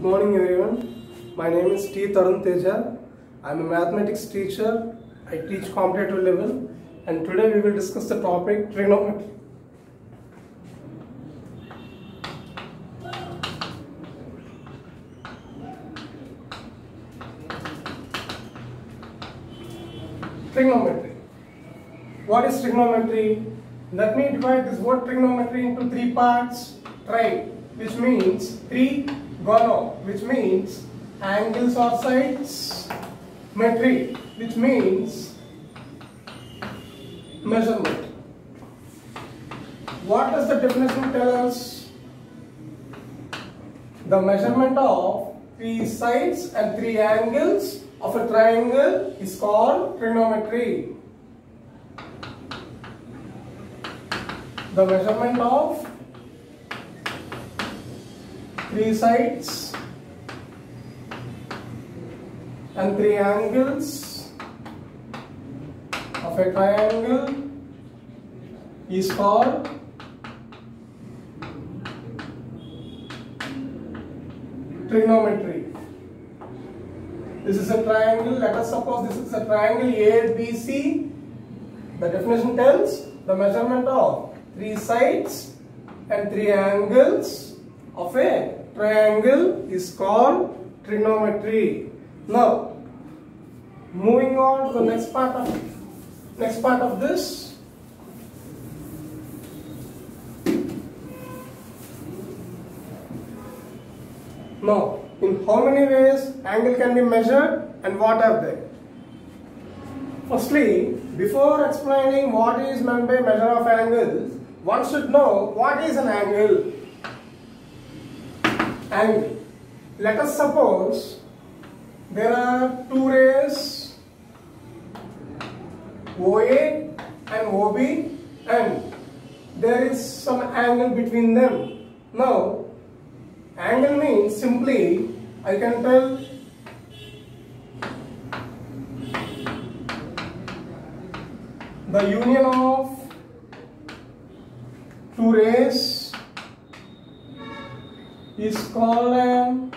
Good morning everyone. My name is T. Tarun Teja. I am a mathematics teacher. I teach competitive level and today we will discuss the topic trigonometry. Trigonometry. What is trigonometry? Let me divide this word trigonometry into three parts. Tri, which means three, gono, which means angles or sides. Metry, which means measurement. What does the definition tell us? The measurement of three sides and three angles of a triangle is called trigonometry. The measurement of three sides and three angles of a triangle is called trigonometry. This is a triangle. Let us suppose this is a triangle ABC. The definition tells the measurement of three sides and three angles of a triangle is called trigonometry. Now, moving on to the next part of next part of this. Now, in how many ways angle can be measured and what are they? Firstly, before explaining what is meant by measure of angles, one should know what is an angle. Angle. Let us suppose there are two rays OA and OB and there is some angle between them. Now, angle means simply I can tell the union of two rays is called an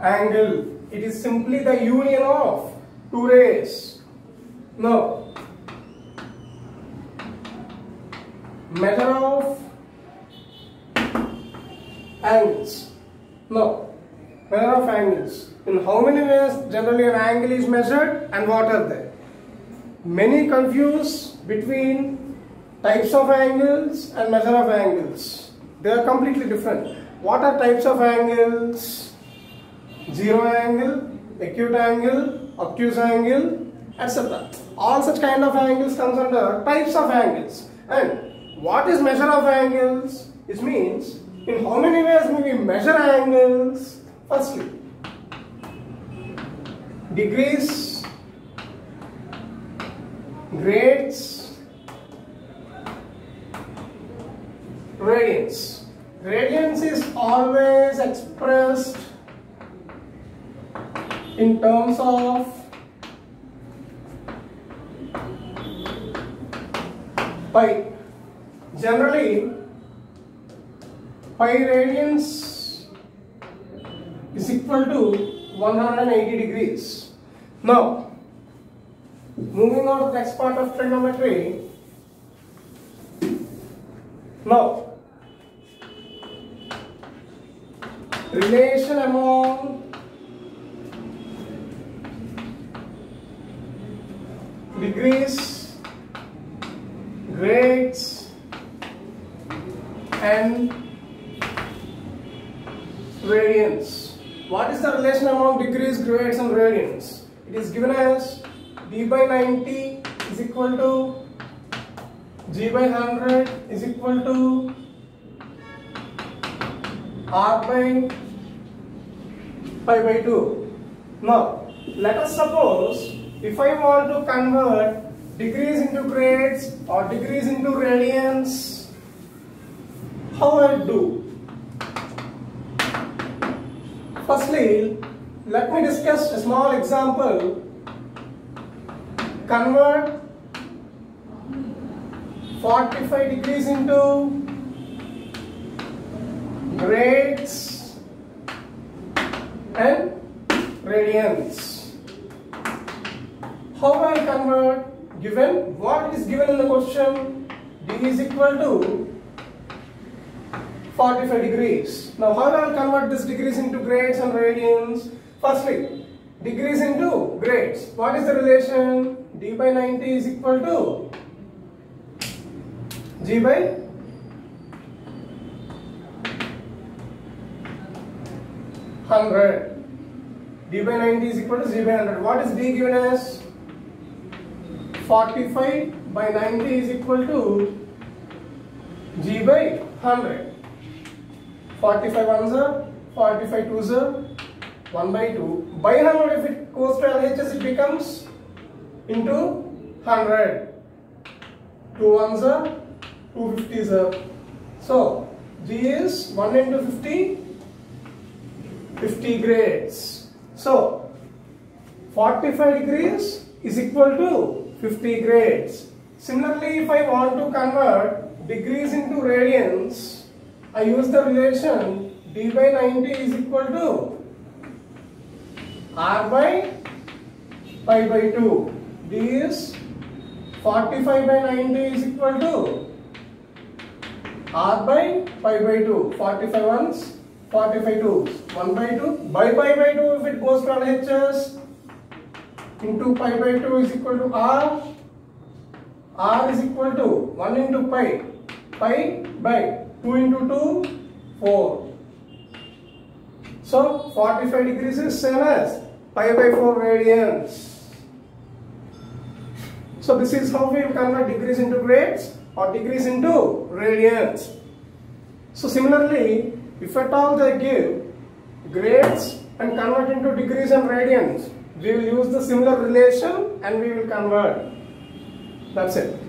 angle. It is simply the union of two rays. Now, measure of angles. No, measure of angles. In how many ways generally an angle is measured and what are they? Many confuse between types of angles and measure of angles. They are completely different. What are types of angles? Zero angle, acute angle, obtuse angle, etc. All such kind of angles comes under types of angles. And what is measure of angles? It means in how many ways we measure angles? Firstly, degrees, grades, radians. Radians is always expressed in terms of pi. Generally, pi radians is equal to 180 degrees. Now, moving on to the next part of trigonometry. Now, relation among degrees, grades, and radians. What is the relation among degrees, grades, and radians? It is given as d by 90 is equal to g by 100 is equal to r by pi by 2. Now, let us suppose if I want to convert degrees into grades or degrees into radians, how I do? Firstly, let me discuss a small example. Convert 45 degrees into grades and radians. How I convert given what is given in the question d is equal to 45 degrees. Now how do I will convert this degrees into grades and radians? Firstly, degrees into grades. What is the relation? d by 90 is equal to g by hundred. d by 90 is equal to g by 100. What is d given as? 45 by 90 is equal to g by 100. 45 ones are 45 twos are 1 by 2. By 100 if it goes to LHS it becomes into 100. 2 ones are 250s are. So G is 1 into 50 50 grades. So 45 degrees is equal to 50 grades. Similarly, if I want to convert degrees into radians, I use the relation d by 90 is equal to r by pi by 2. d is 45 by 90 is equal to r by pi by 2. 45 ones, 45 twos. 1 by 2 by pi by 2 if it goes to LHS into pi by 2 is equal to r. r is equal to 1 into pi. Pi by 2 into 2, 4. So 45 degrees is same as pi by 4 radians. So this is how we convert degrees into grades or degrees into radians. So similarly, if at all they give grades and convert into degrees and radians, we will use the similar relation and we will convert. That's it.